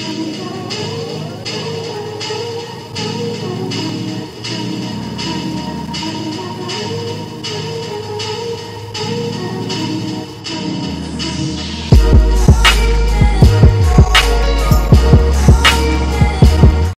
Música